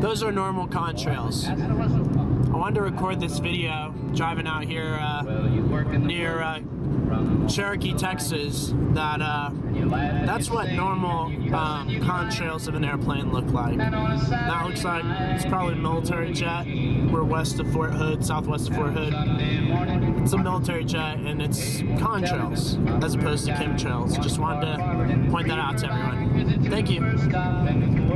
Those are normal contrails. I wanted to record this video driving out here uh, near uh, Cherokee, Texas. That uh, that's what normal um, contrails of an airplane look like. That looks like it's probably a military jet. We're west of Fort Hood, southwest of Fort Hood. It's a military jet and it's contrails as opposed to chemtrails. Just wanted to point that out to everyone. Thank you.